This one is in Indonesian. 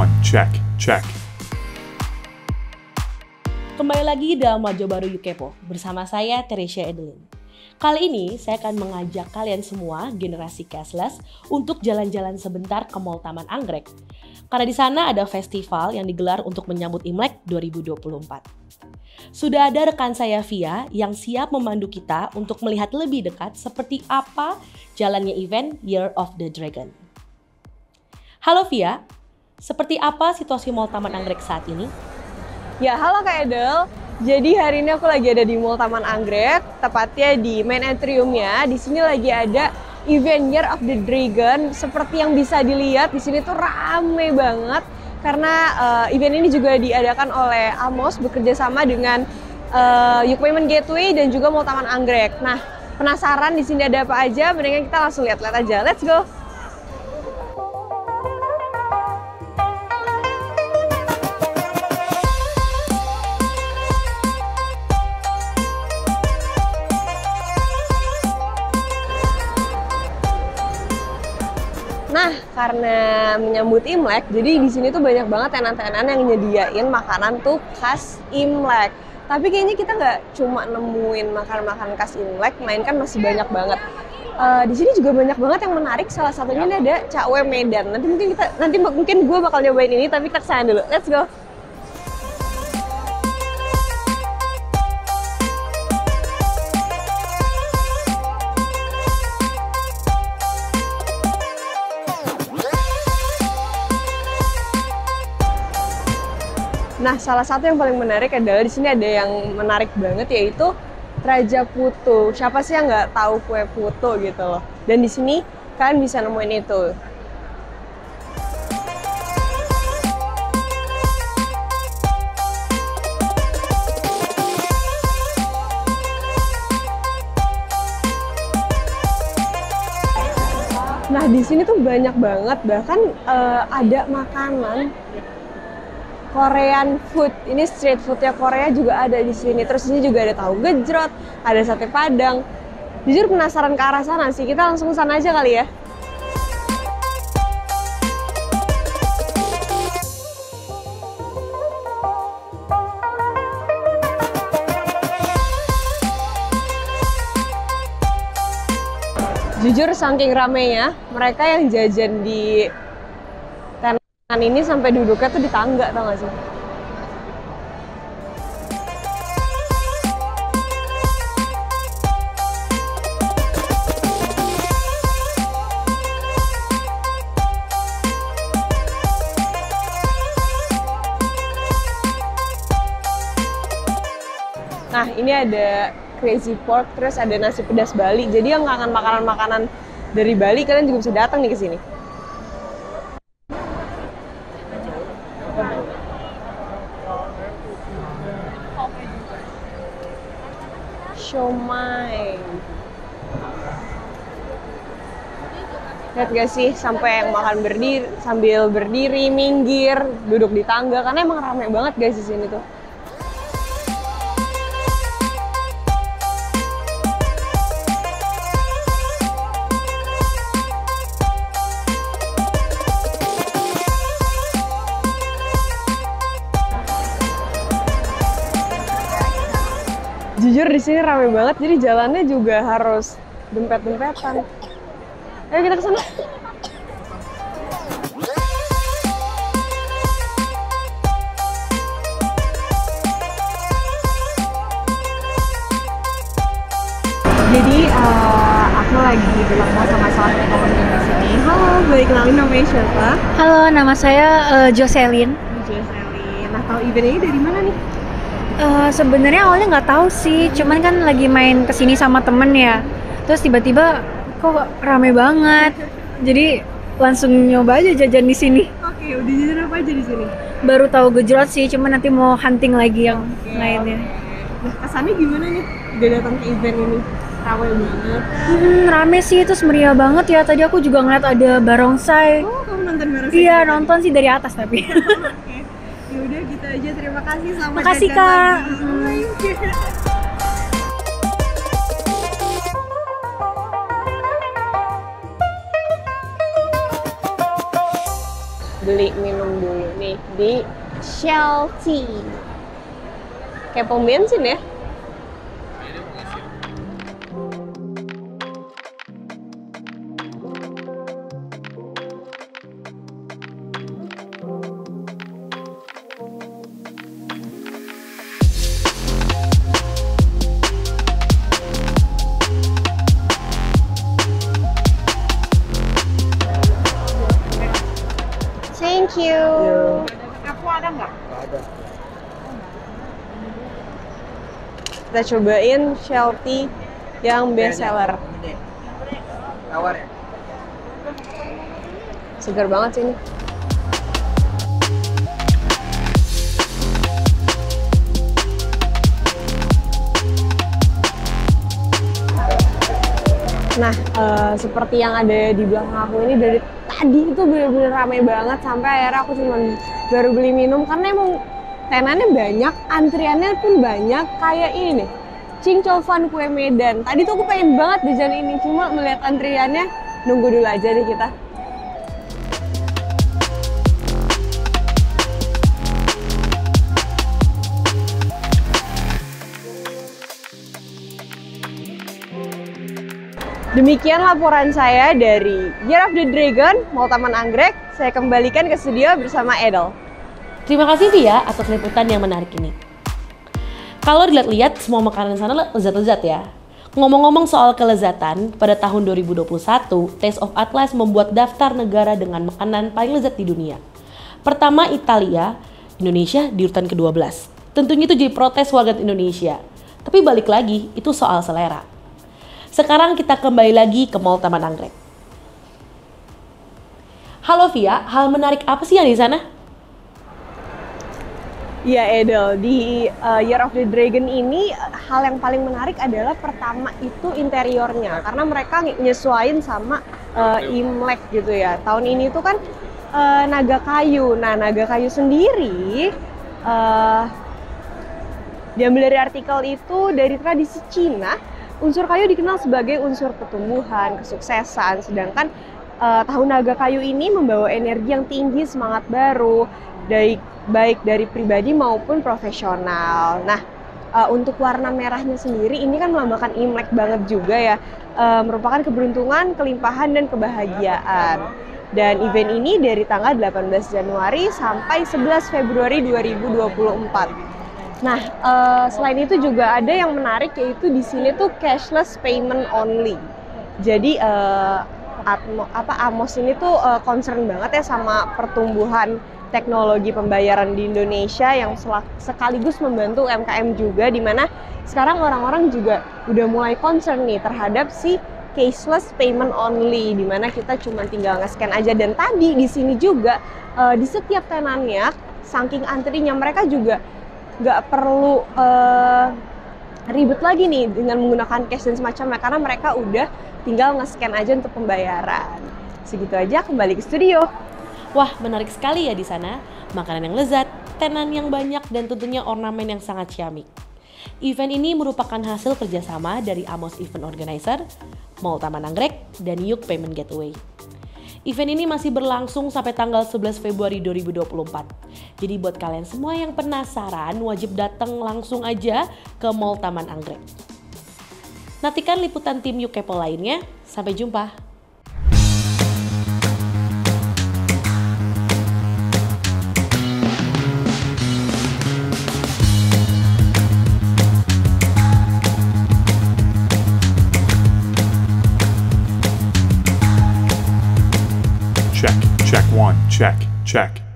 Check, check check. Kembali lagi dalam Wajah Baru Yukepo bersama saya Teresia Edelin. Kali ini saya akan mengajak kalian semua generasi cashless untuk jalan-jalan sebentar ke Mall Taman Anggrek. Karena di sana ada festival yang digelar untuk menyambut Imlek 2024. Sudah ada rekan saya Via yang siap memandu kita untuk melihat lebih dekat seperti apa jalannya event Year of the Dragon. Halo Via, seperti apa situasi Mall Taman Anggrek saat ini? Ya, halo Kak Edel. Jadi hari ini aku lagi ada di Mall Taman Anggrek, tepatnya di main atriumnya. Di sini lagi ada event Year of the Dragon. Seperti yang bisa dilihat, di sini tuh rame banget karena uh, event ini juga diadakan oleh Amos bekerja sama dengan uh, Yuk Women Gateway dan juga Mall Taman Anggrek. Nah, penasaran di sini ada apa aja? Mendingan kita langsung lihat-lihat aja. Let's go. Nah, karena menyambut Imlek, jadi di sini tuh banyak banget tenan-tenan yang nyediain makanan tuh khas Imlek. Tapi kayaknya kita nggak cuma nemuin makanan-makanan khas Imlek, melainkan masih banyak banget. Uh, di sini juga banyak banget yang menarik. Salah satunya ini ada cakwe Medan. Nanti mungkin kita, nanti mungkin gue bakal nyobain ini, tapi kita ke sana dulu. Let's go. Nah, salah satu yang paling menarik adalah di sini ada yang menarik banget yaitu Raja Putu. Siapa sih yang nggak tahu kue putu gitu loh? Dan di sini kalian bisa nemuin itu. Nah, di sini tuh banyak banget, bahkan uh, ada makanan Korean food. Ini street foodnya Korea juga ada di sini. Terus ini juga ada tahu gejrot, ada sate padang. Jujur penasaran ke arah sana sih. Kita langsung sana aja kali ya. Jujur saking ramenya, mereka yang jajan di tenan ini sampai duduknya tuh di tangga tau gak sih? Nah, ini ada crazy pork, terus ada nasi pedas Bali. Jadi yang kangen makanan-makanan dari Bali, kalian juga bisa datang nih ke sini. Siomay. Lihat gak sih sampai yang makan berdiri sambil berdiri minggir duduk di tangga karena emang rame banget guys di sini tuh. Di sini rame banget jadi jalannya juga harus dempet-dempetan. Ayo kita ke sana jadi uh, aku lagi bertemu sama salah satu temen di sini. Halo boleh kenalin namanya siapa? Halo nama saya uh, Jocelyn. Jocelyn. Nah tahu event ini dari mana nih Uh, Sebenarnya awalnya nggak tahu sih, cuman kan lagi main ke sini sama temen ya. Terus tiba-tiba kok rame banget, jadi langsung nyoba aja jajan di sini. Oke, udah jajan apa aja di sini? Baru tahu gejrot sih, cuman nanti mau hunting lagi yang Oke, lainnya. Nah, kesannya gimana nih? Udah datang ke event ini? Rame banget. Hmm, rame sih, terus meriah banget ya. Tadi aku juga ngeliat ada barongsai. Oh, kamu nonton bareng Iya, nonton sih dari atas tapi. Ya udah gitu aja. Terima kasih. Selamat Makasih, Kak. lagi. Beli minum dulu nih di Shell Tea. Kayak pom bensin ya. Thank you. Kita cobain Shell Tea yang best seller. Tawar ya? Segar banget sih ini. Nah, eh, seperti yang ada di belakang aku ini dari tadi itu bener-bener ramai banget sampai akhirnya aku cuma baru beli minum karena emang tenannya banyak, antriannya pun banyak kayak ini nih. Kue Medan. Tadi tuh aku pengen banget jajan ini, cuma melihat antriannya nunggu dulu aja deh kita. Demikian laporan saya dari Year of the Dragon, Mall Taman Anggrek. Saya kembalikan ke studio bersama Edel. Terima kasih Via atas liputan yang menarik ini. Kalau dilihat-lihat semua makanan sana lezat-lezat ya. Ngomong-ngomong soal kelezatan, pada tahun 2021, Taste of Atlas membuat daftar negara dengan makanan paling lezat di dunia. Pertama Italia, Indonesia di urutan ke-12. Tentunya itu jadi protes warga Indonesia. Tapi balik lagi, itu soal selera. Sekarang kita kembali lagi ke Mall Taman Anggrek. Halo Via, hal menarik apa sih yang di sana? Ya Edel, di uh, Year of the Dragon ini hal yang paling menarik adalah pertama itu interiornya karena mereka nyesuaiin sama uh, Imlek gitu ya. Tahun ini tuh kan uh, naga kayu. Nah, naga kayu sendiri uh, diambil dari artikel itu dari tradisi Cina, unsur kayu dikenal sebagai unsur pertumbuhan, kesuksesan, sedangkan uh, tahun naga kayu ini membawa energi yang tinggi, semangat baru, dari baik dari pribadi maupun profesional. Nah, uh, untuk warna merahnya sendiri ini kan melambangkan Imlek banget juga ya, uh, merupakan keberuntungan, kelimpahan dan kebahagiaan. Dan event ini dari tanggal 18 Januari sampai 11 Februari 2024. Nah, uh, selain itu juga ada yang menarik yaitu di sini tuh cashless payment only. Jadi uh, Atmo, apa Amos ini tuh uh, concern banget ya sama pertumbuhan teknologi pembayaran di Indonesia yang sekaligus membantu UMKM juga di mana sekarang orang-orang juga udah mulai concern nih terhadap si cashless payment only di mana kita cuma tinggal nge-scan aja dan tadi di sini juga uh, di setiap tenannya saking antrinya mereka juga nggak perlu uh, ribet lagi nih dengan menggunakan cash dan semacamnya karena mereka udah tinggal nge-scan aja untuk pembayaran. Segitu aja kembali ke studio. Wah, menarik sekali ya di sana. Makanan yang lezat, tenan yang banyak, dan tentunya ornamen yang sangat ciamik. Event ini merupakan hasil kerjasama dari Amos Event Organizer, Mall Taman Anggrek, dan Yuk Payment Gateway. Event ini masih berlangsung sampai tanggal 11 Februari 2024. Jadi buat kalian semua yang penasaran, wajib datang langsung aja ke Mall Taman Anggrek. Nantikan liputan tim Yuk Kepo lainnya. Sampai jumpa. Check, check.